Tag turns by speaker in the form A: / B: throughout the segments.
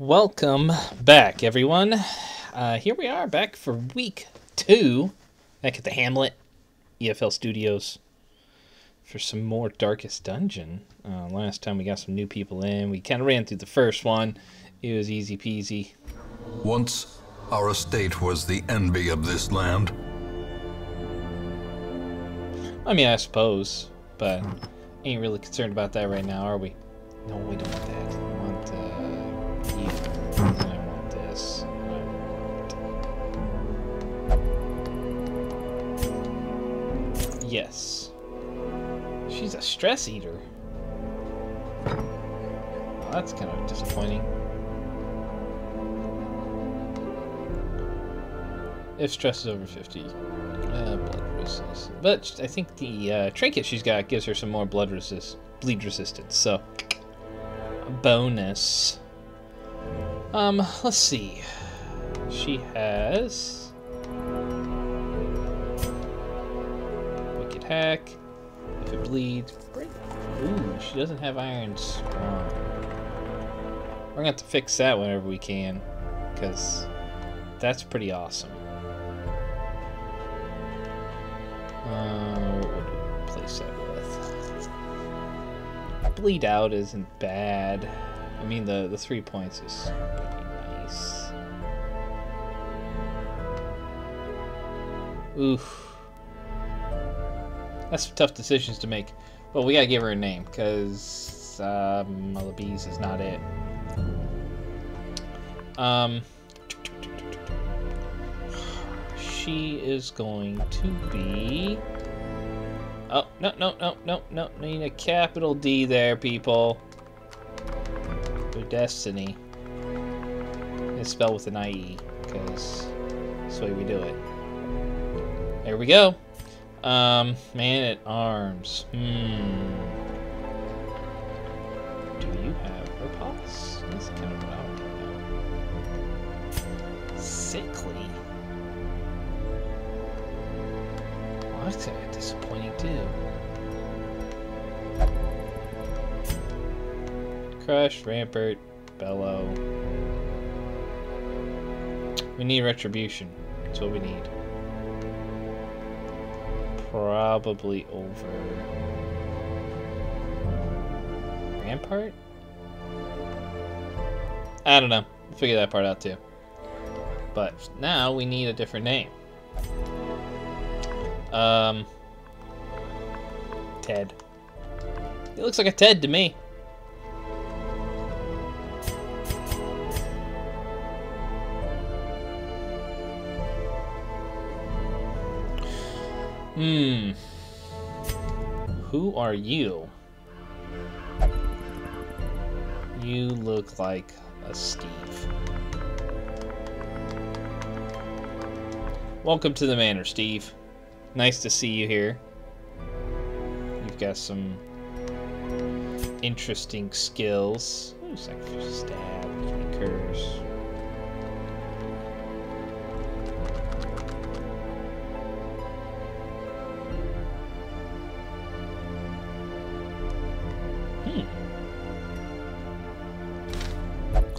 A: Welcome back, everyone. Uh, here we are, back for week two, back at the Hamlet, EFL Studios, for some more Darkest Dungeon. Uh, last time we got some new people in. We kind of ran through the first one. It was easy peasy.
B: Once, our estate was the envy of this land.
A: I mean, I suppose, but ain't really concerned about that right now, are we? No, we don't want that. Yes. She's a stress eater. Well, that's kind of disappointing. If stress is over 50. Uh, blood resistance. But I think the uh, trinket she's got gives her some more blood resist, bleed resistance. So, bonus. Um, let's see. She has hack. If it bleeds. Ooh, she doesn't have Iron Swan. We're gonna have to fix that whenever we can, because that's pretty awesome. Uh, what would we replace that with? Bleed out isn't bad. I mean, the, the three points is pretty nice. Oof. That's tough decisions to make. But we gotta give her a name, because um, Malabise is not it. Um, she is going to be... Oh, no, no, no, no, no. Need a capital D there, people. For Destiny. It's spelled with an IE, because that's the way we do it. There we go. Um, man at arms. Hmm. Do you have Riposte? That's kind of what I want to know. Sickly. Well, that's kind of disappointing too. Crush, Rampart, Bellow. We need retribution. That's what we need. Probably over. Rampart? I don't know. We'll figure that part out too. But now we need a different name. Um, Ted. He looks like a Ted to me. Hmm. Who are you? You look like a Steve. Welcome to the manor, Steve. Nice to see you here. You've got some interesting skills. Ooh, stab, curse.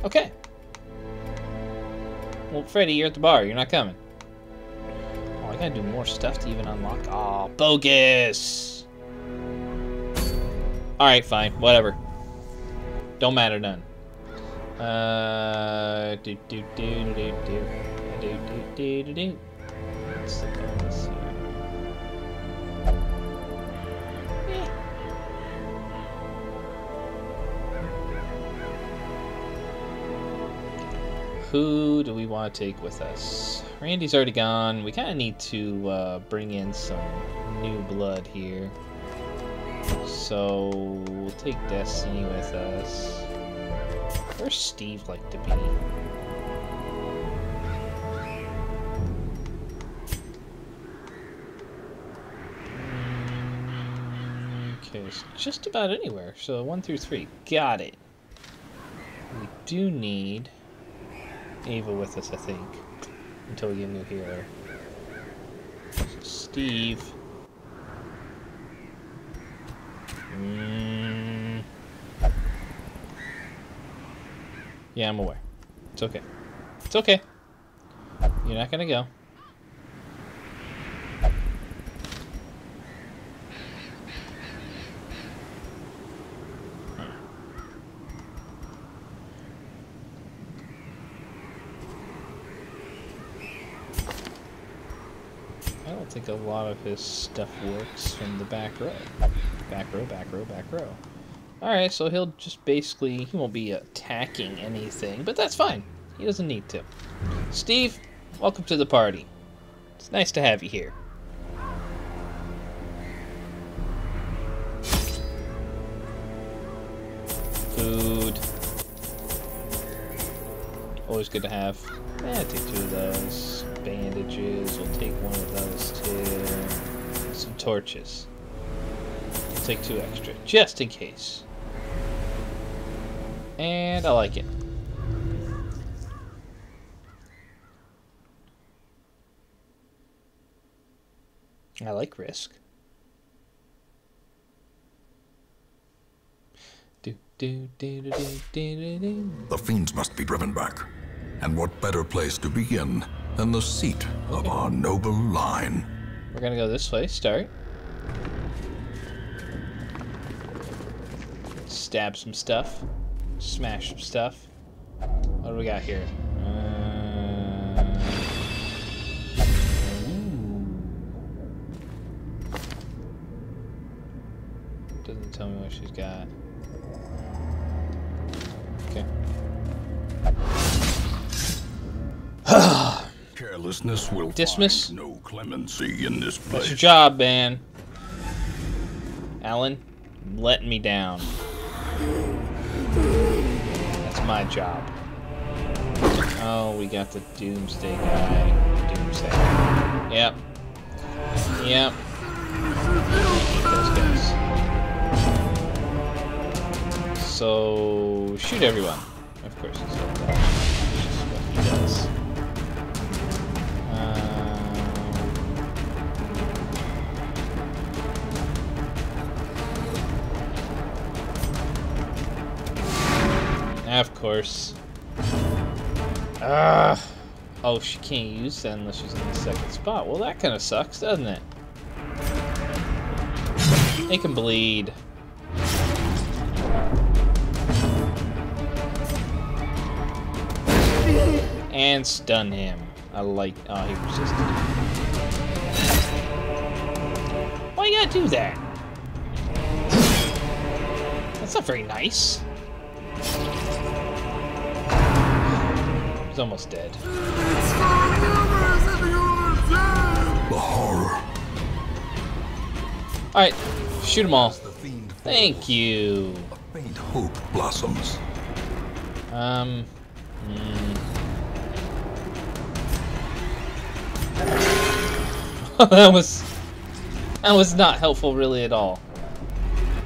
A: Okay. Well, Freddy, you're at the bar. You're not coming. Oh, I gotta do more stuff to even unlock. Oh, bogus! Alright, fine. Whatever. Don't matter none. Uh, do do do do do do do do do do. What's the bonus here? Who do we want to take with us? Randy's already gone. We kind of need to uh, bring in some new blood here. So we'll take Destiny with us. Where's Steve like to be? Okay, just about anywhere. So one through three. Got it. We do need Ava with us, I think. Until we get a new healer. Steve. Mm. Yeah, I'm aware. It's okay. It's okay. You're not gonna go. Think a lot of his stuff works from the back row. Back row, back row, back row. Alright, so he'll just basically, he won't be attacking anything, but that's fine. He doesn't need to. Steve, welcome to the party. It's nice to have you here. Always good to have. Eh, take two of those. Bandages. We'll take one of those too. Some torches. We'll take two extra, just in case. And I like it. I like risk.
B: The fiends must be driven back. And what better place to begin than the seat of our noble line?
A: We're gonna go this way. Start. Stab some stuff. Smash some stuff. What do we got here? Uh. Doesn't tell me what she's got. Okay.
B: Carelessness will
A: Dismiss.
B: no clemency in this
A: That's your job, man. Allan, letting me down. That's my job. Oh, we got the Doomsday guy. Doomsday. Yep. Yep. So, shoot everyone. Of course, course. Ah. Oh, she can't use that unless she's in the second spot. Well, that kind of sucks, doesn't it? They can bleed. And stun him. I like. Oh, he resisted. Why you gotta do that? That's not very nice. He's almost dead.
B: The horror.
A: Alright, shoot them all. Thank you.
B: A faint hope blossoms.
A: Um. hmm. that was. That was not helpful, really, at all.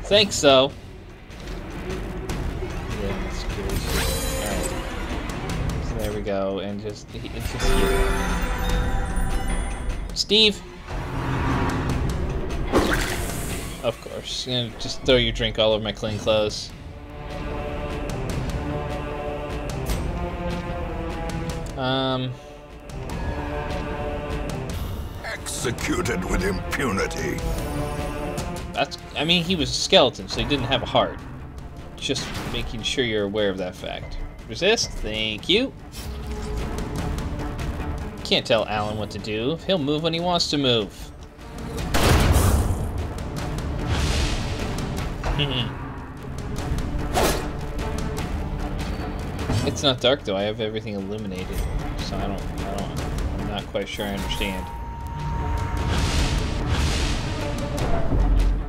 A: Thanks, though. Alright. So there we go, and just. It's just here. Steve! Of course. You know, just throw your drink all over my clean clothes. Um.
B: Executed with impunity.
A: That's. I mean, he was a skeleton, so he didn't have a heart. Just making sure you're aware of that fact. Resist. Thank you. Can't tell Allan what to do. He'll move when he wants to move. it's not dark though. I have everything illuminated, so I don't. I don't. I'm not quite sure I understand.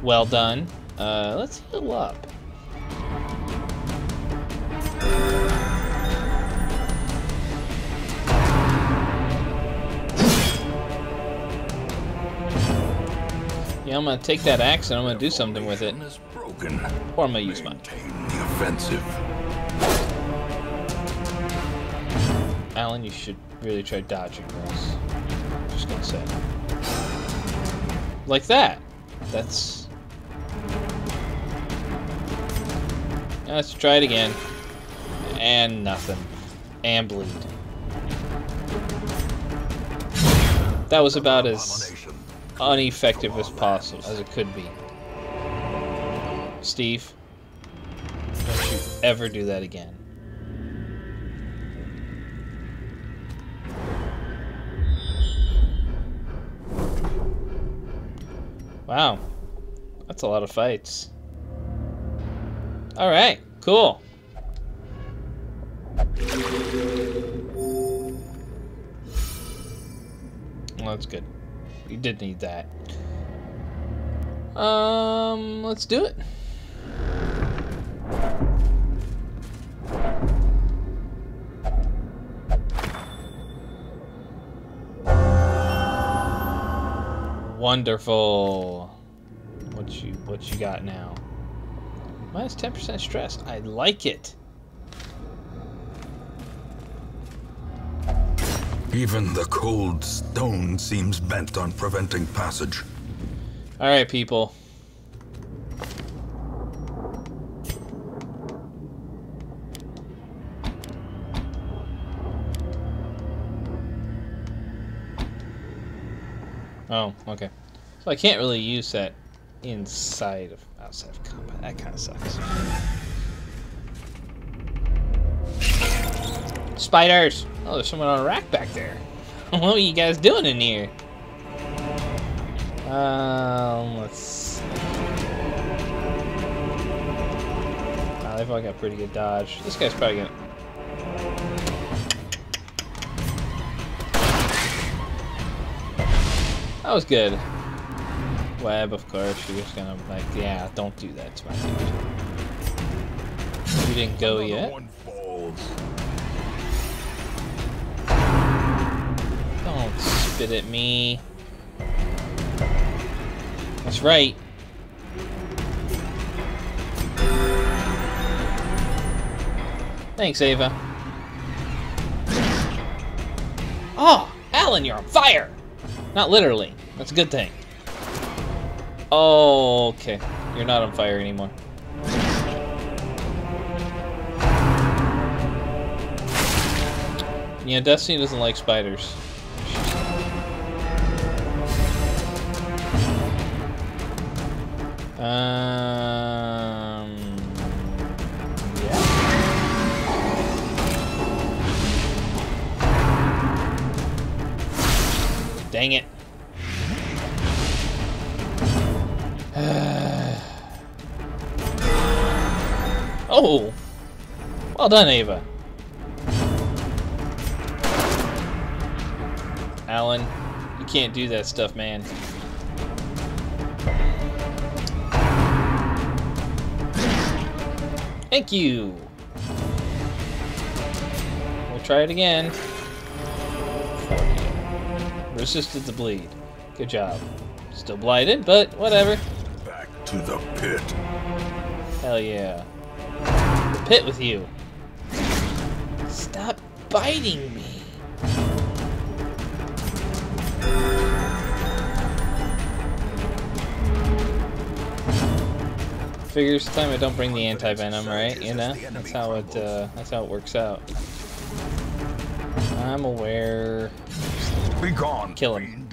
A: Well done. Uh, let's heal up. Yeah, I'm gonna take that axe and I'm gonna do something with it.
B: Formation Is broken.
A: Or I'm gonna use mine.
B: The offensive.
A: Allan, you should really try dodging this. Just gonna say. Like that. That's. Let's try it again. And nothing. and bleed. That was about as ineffective as possible as it could be. Steve, don't you ever do that again. Wow. That's a lot of fights. Alright, cool. Well, that's good. We did need that. Um, let's do it. Wonderful. What you what you got now? Minus 10% stress. I like it.
B: Even the cold stone seems bent on preventing passage.
A: Alright, people. Oh, okay. So I can't really use that inside of outside of combat. That kind of sucks. Spiders! Oh, there's someone on a rack back there. what are you guys doing in here? Um, let's. Oh, they've all got pretty good dodge. This guy's probably gonna. That was good. Web, of course. You're just gonna like, yeah, don't do that to my dude. You didn't go yet. Don't at me. That's right. Thanks, Ava. Oh, Allan, you're on fire! Not literally. That's a good thing. Oh, okay. You're not on fire anymore. Yeah, Destiny doesn't like spiders. Um. Dang it. oh! Well done, Ava. Allan, you can't do that stuff, man. Thank you! We'll try it again. Resisted the bleed. Good job. Still blighted, but whatever.
B: Back to the pit.
A: Hell yeah. The pit with you. Stop biting me. Figures time I don't bring the anti-venom, right? You know? That's how it, uh, that's how it works out. I'm aware.
B: Be gone.
A: Kill him.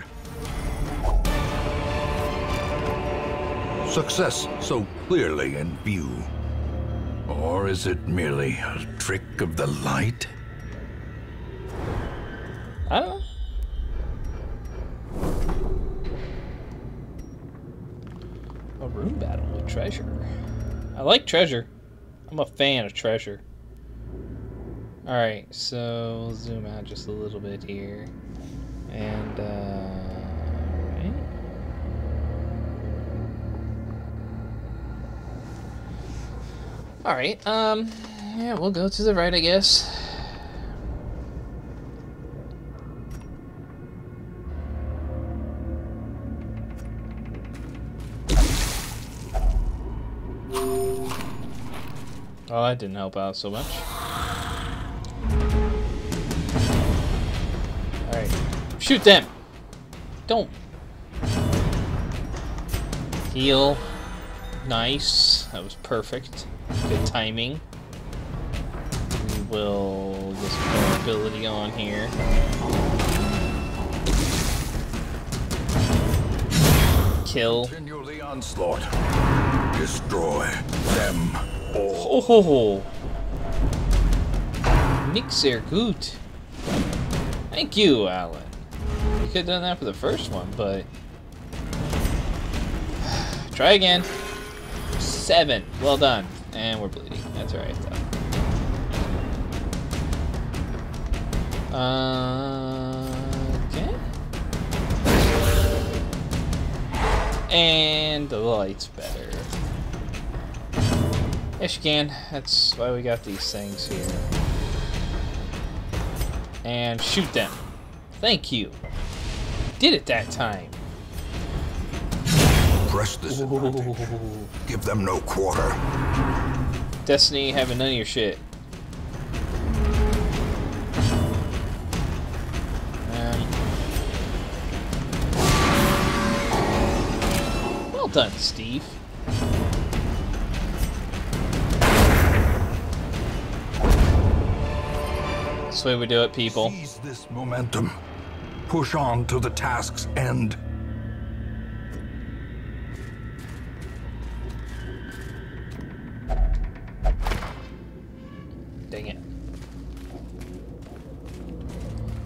B: Success so clearly in view. Or is it merely a trick of the light?
A: I don't room battle with treasure. I like treasure. I'm a fan of treasure. Alright, so we'll zoom out just a little bit here. And, uh, right? Alright, um, yeah, we'll go to the right, I guess. Oh, that didn't help out so much. Alright. Shoot them! Don't! Heal. Nice. That was perfect. Good timing. We will just go ability on here. Kill.
B: Continue the onslaught. Destroy them
A: Oh, ho, ho. Nick gut. Thank you, Allan. You could have done that for the first one, but... Try again. Seven. Well done. And we're bleeding. That's alright, though. Uh, okay. And the light's better. Yes, you can. That's why we got these things here. And shoot them. Thank you. Did it that time.
B: Press this. Give them no quarter.
A: Destiny having none of your shit. Um, well done, Steve. Way we do it, people.
B: Seize this momentum. Push on to the task's end.
A: Dang it.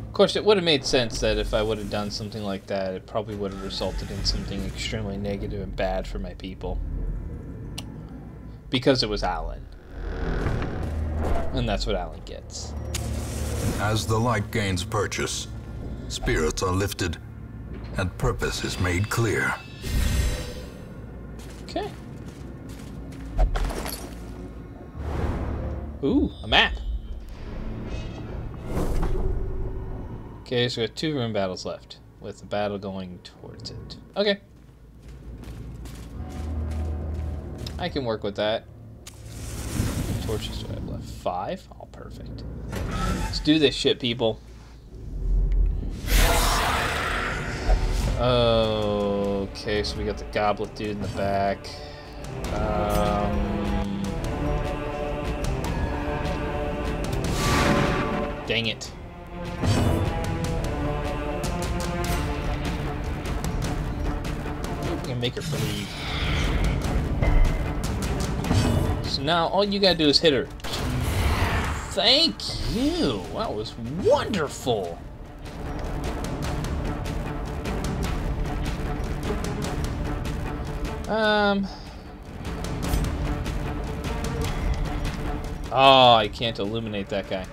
A: Of course, it would have made sense that if I would have done something like that, it probably would have resulted in something extremely negative and bad for my people. Because it was Allan. And that's what Allan gets.
B: As the light gains purchase, spirits are lifted, and purpose is made clear.
A: Okay. Ooh, a map. Okay, so we have two room battles left, with the battle going towards it. Okay. I can work with that. Torches do I have left? Five? Oh, perfect. Let's do this shit, people. Okay, so we got the goblet dude in the back. Um, dang it. I can make her believe. So now all you gotta do is hit her. Thank you. That was wonderful. Um. Oh, I can't illuminate that guy.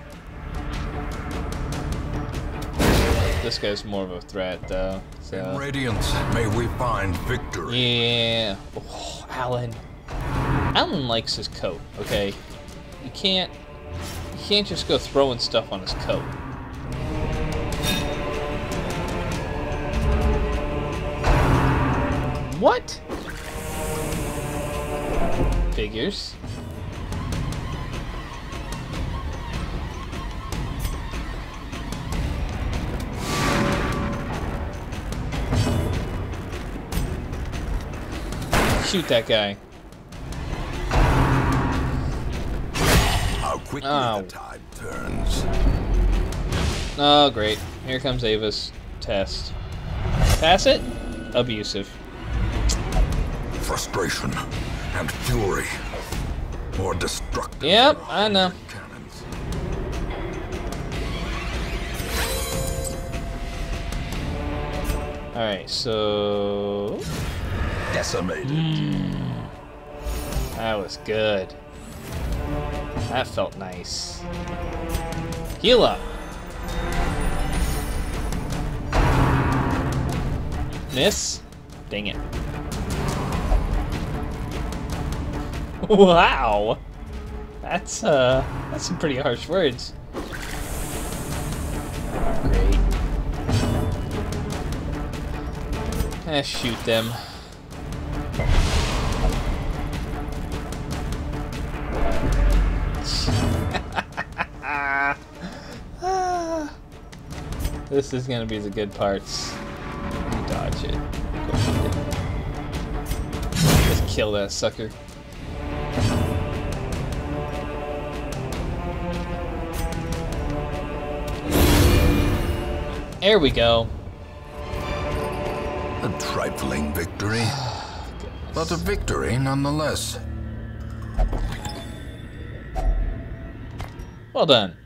A: This guy's more of a threat, though.
B: In radiance, may we find victory.
A: Yeah. Oh, Allan. Allan likes his coat. Okay. You can't. Can't just go throwing stuff on his coat. What? Figures. Shoot that guy.
B: Quickly
A: Ow.
B: the oh. tide turns.
A: Oh, great. Here comes Ava's test. Pass it? Abusive.
B: Frustration and fury. More destructive.
A: Yep, I know.
B: Cannons.
A: Alright, so...
B: Decimated. Hmm.
A: That was good. That felt nice. Heal up. Miss? Dang it. Wow! That's, uh, that's some pretty harsh words. Great. Eh, shoot them. This is gonna be the good parts. Dodge it. Of course you. Just kill that sucker. There we go.
B: A trifling victory, but a victory nonetheless.
A: Well done.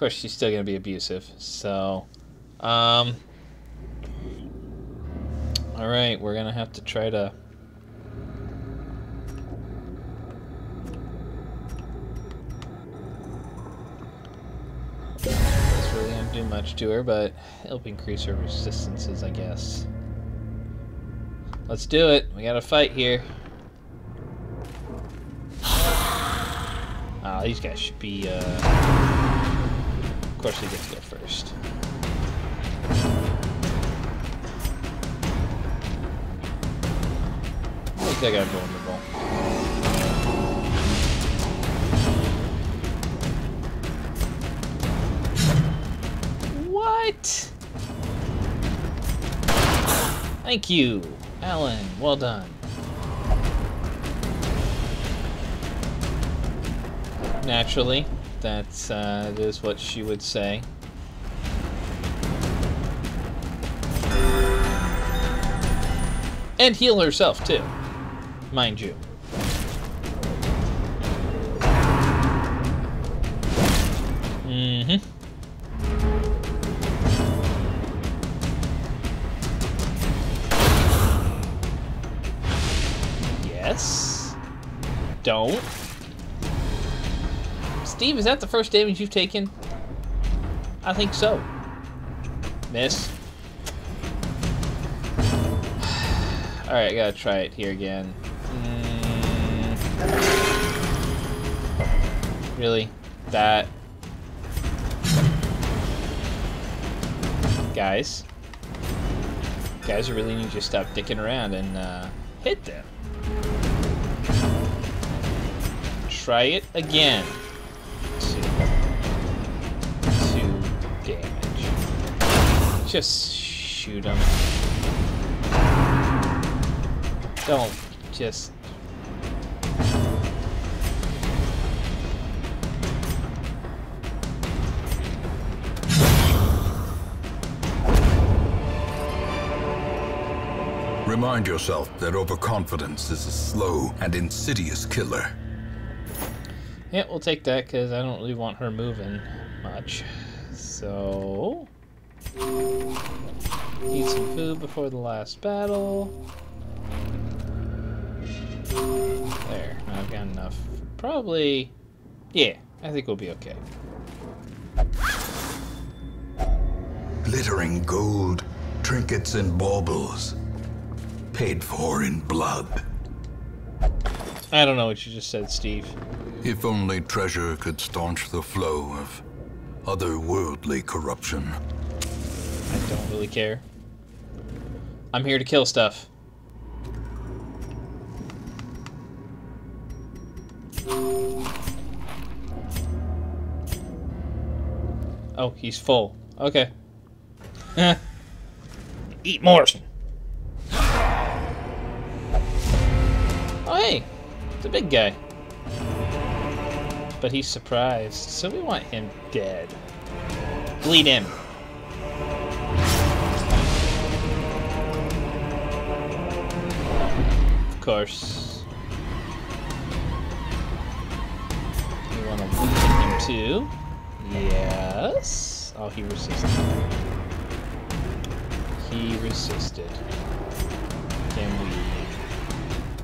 A: Course, she's still gonna be abusive. So, um, all right, we're gonna have to try to. It's really gonna do much to her, but it'll increase her resistances, I guess. Let's do it. We got to fight here. Ah, these guys should be, uh... Of course they get to go first. Make that guy vulnerable. What? Thank you, Allan. Well done. Naturally, that's uh, that is what she would say. And heal herself too, mind you. Steve, is that the first damage you've taken? I think so. Miss. Alright, I gotta try it here again. Mm. Really? That? Guys? Guys, I really need you to stop dicking around and uh, hit them. Try it again. Just shoot them. Don't just.
B: Remind yourself that overconfidence is a slow and insidious killer.
A: Yeah, we'll take that because I don't really want her moving much. So. Eat some food before the last battle. There, I've got enough. Probably. Yeah, I think we'll be okay.
B: Glittering gold, trinkets and baubles. Paid for in blood.
A: I don't know what you just said, Steve.
B: If only treasure could staunch the flow of otherworldly corruption.
A: I don't really care. I'm here to kill stuff. Oh, he's full. Okay. Eat more. Oh, hey. It's a big guy. But he's surprised, so we want him dead. Bleed him. Course. You want to weaken him too? Yes. Oh, he resisted. He resisted. Can we...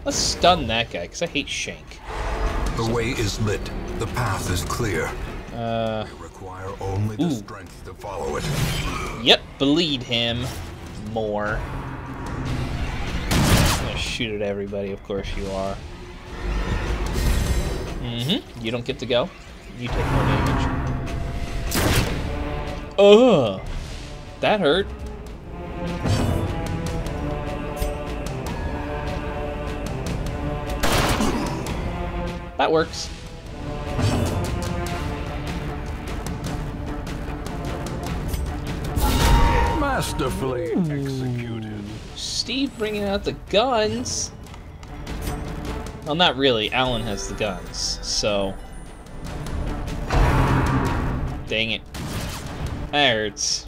A: Let's stun that guy, because I hate Shank.
B: The way is lit. The path is clear.
A: Uh,
B: You require only the strength to follow it.
A: yep, bleed him more. I'm gonna shoot at everybody, of course you are. Mm-hmm. You don't get to go. You take more damage. Ugh! That hurt. That works.
B: Masterfully executed.
A: Steve bringing out the guns. Well, not really. Allan has the guns, so... Dang it. That hurts.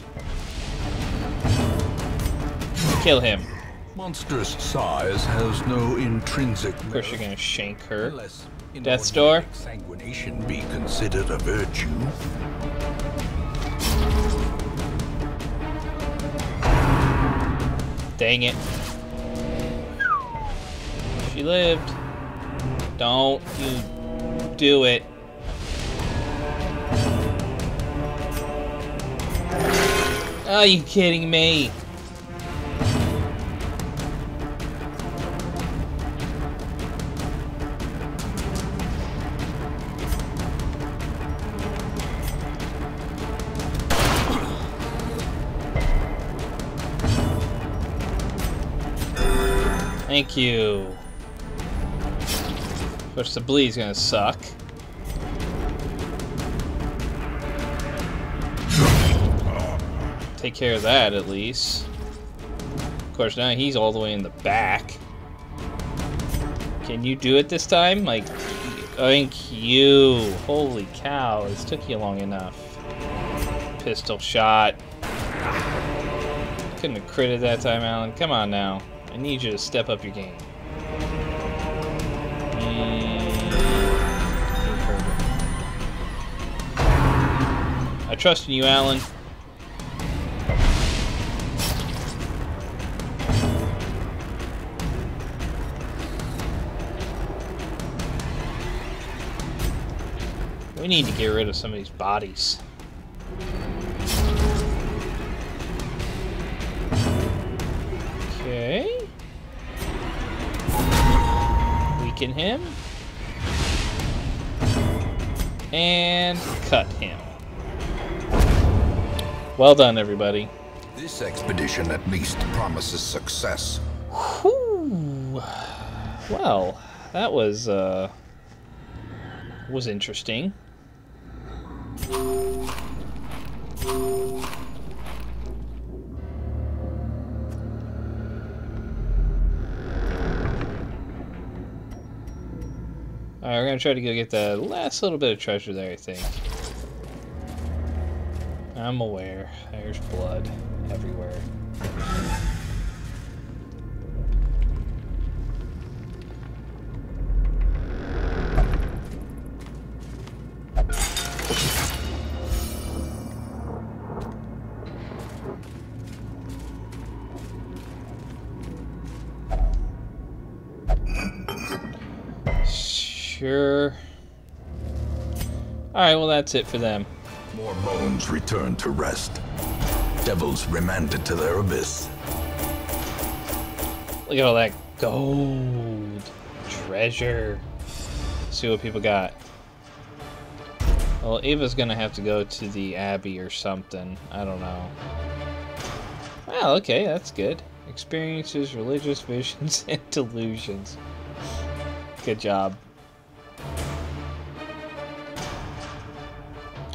A: Kill him.
B: Monstrous size has no intrinsic...
A: Of course you're gonna shank her. Death door?
B: Sanguination be considered a virtue.
A: Dang it. She lived. Don't you do it. Are you kidding me? Thank you. Of course, the bleed's gonna suck. Take care of that at least. Of course, now he's all the way in the back. Can you do it this time? Like, thank you. Holy cow, this took you long enough. Pistol shot. Couldn't have critted that time, Allan. Come on now. I need you to step up your game. I trust in you, Allan. We need to get rid of some of these bodies. Weaken him. And cut him. Well done, everybody.
B: This expedition at least promises success.
A: Whew. Well, that was uh was interesting. Alright, we're gonna try to go get the last little bit of treasure there, I think. I'm aware. There's blood everywhere. Alright, well that's it for them.
B: More bones return to rest. Devils remanded to their abyss.
A: Look at all that gold. Treasure. see what people got. Well, Ava's gonna have to go to the Abbey or something. I don't know. Well, okay, that's good. Experiences, religious visions, and delusions. Good job.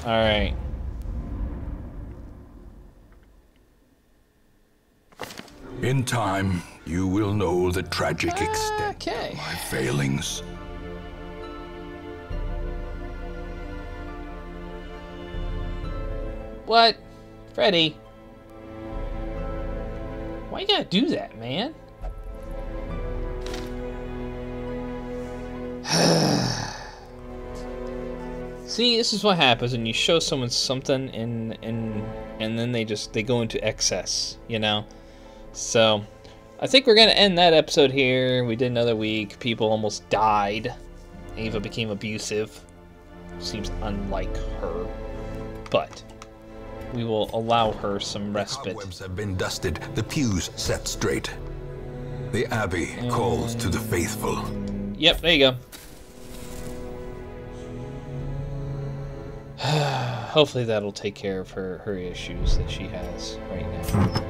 A: Alright.
B: In time, you will know the tragic extent
A: Okay.
B: of my failings.
A: What? Freddy? Why you gotta do that, man? See, this is what happens when you show someone something and and and then they just they go into excess, you know? So, I think we're gonna end that episode here. We did another week. People almost died. Ava became abusive. Seems unlike her. But we will allow her some respite.
B: Cobwebs have been dusted, the pews set straight. The Abbey mm. calls to the faithful.
A: Yep, there you go. Hopefully that'll take care of her, her issues that she has right now.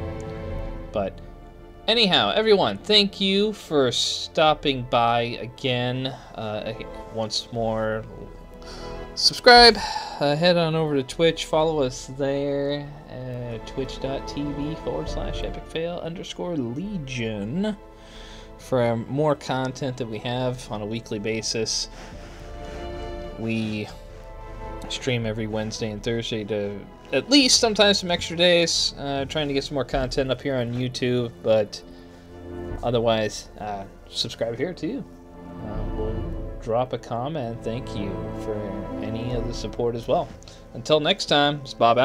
A: But anyhow, everyone, thank you for stopping by again. Uh, once more, subscribe. Uh, head on over to Twitch. Follow us there. Uh, Twitch.tv forward slash epic fail underscore legion for more content that we have on a weekly basis. We stream every Wednesday and Thursday to at least sometimes some extra days. Uh, trying to get some more content up here on YouTube, but otherwise, uh, subscribe here too. Uh, we'll drop a comment. Thank you for any of the support as well. Until next time, it's Bob out.